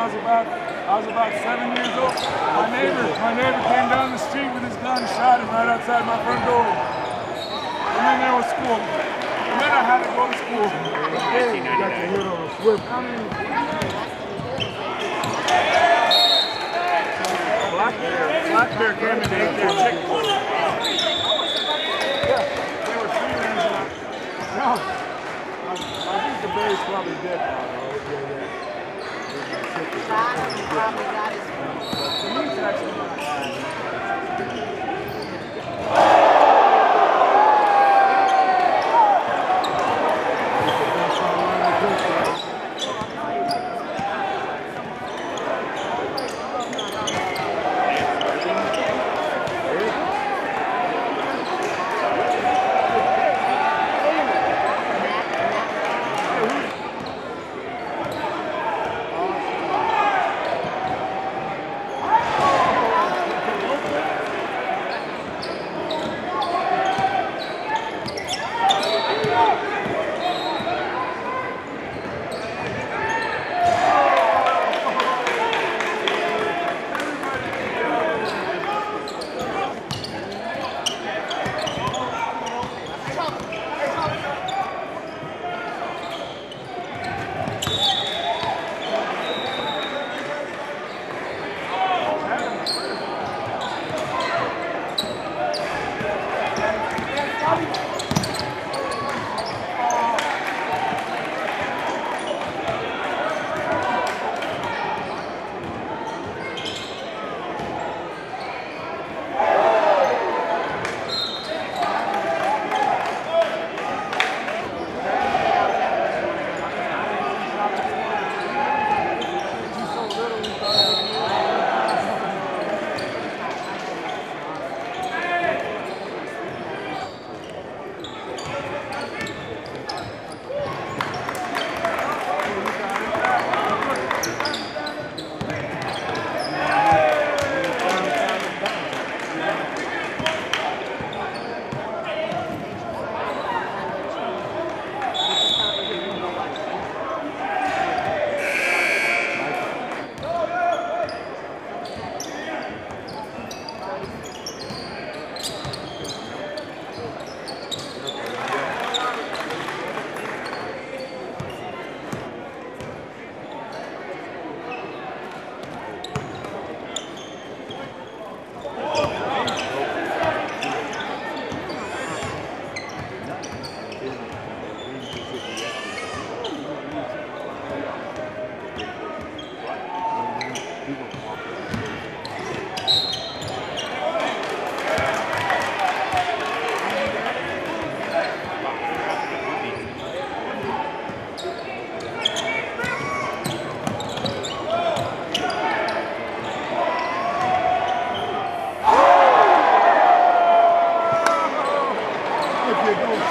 I was about I was about seven years old. My neighbor, my neighbor came down the street with his gun and shot him right outside my front door. And then there was school. And then I had to go to school. Hey, got to hit on a flip. Black bear, black bear came and ate their chicken. Yeah, they were. No, I, I think the bear's probably dead. Obrigado.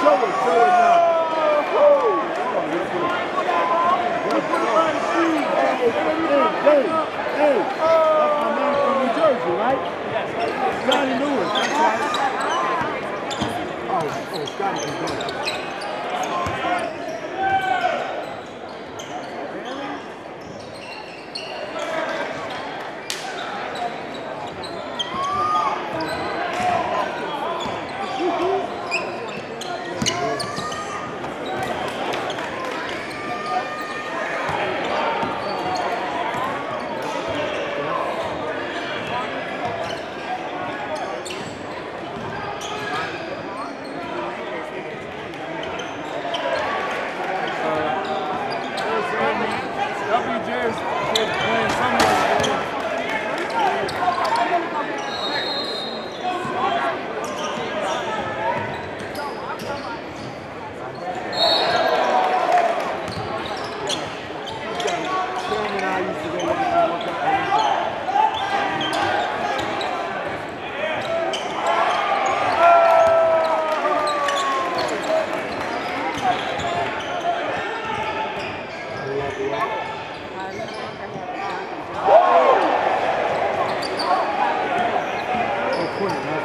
Show it, show it now. Hey, hey, that's my man from New Jersey, right? Yes. Johnny Lewis, that's right. Oh, oh, Scottie can go.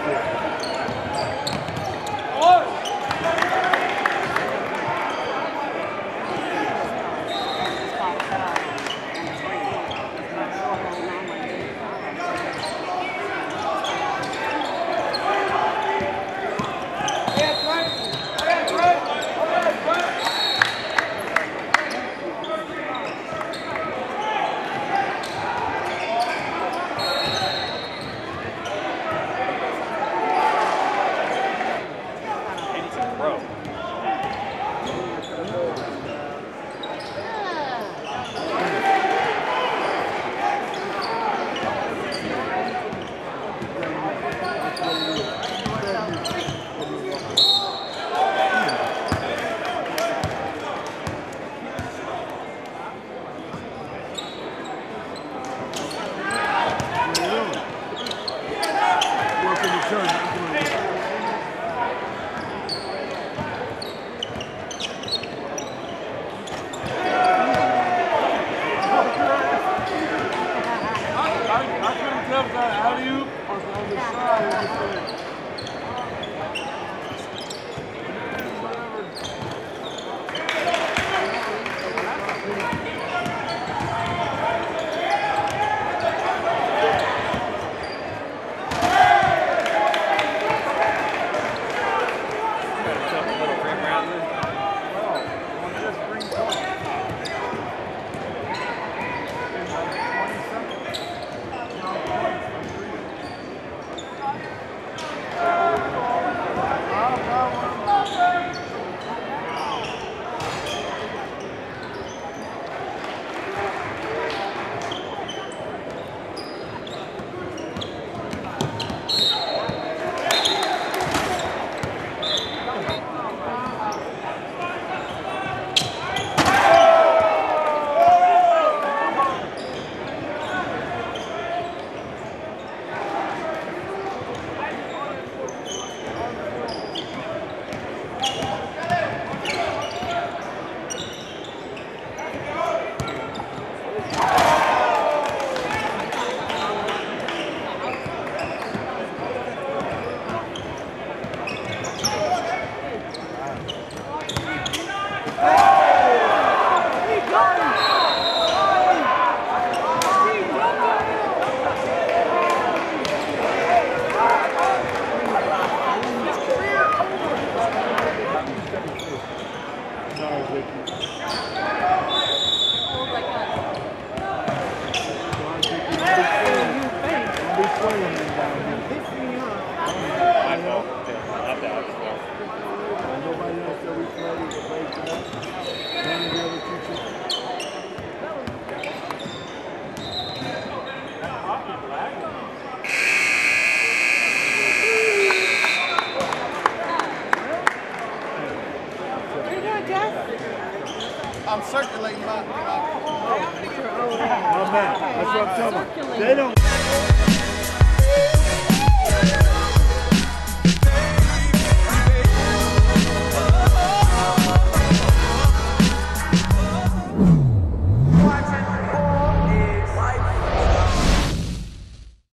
Thank. of the Don't be swinging me down here. I know. Not that. And Nobody else that we played played tonight. None of the other teachers. I'm circulating my. My man, that's what I'm talking about. They don't